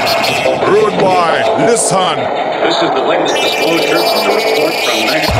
Rude boy, listen. This is the latest disclosure from the report from Max.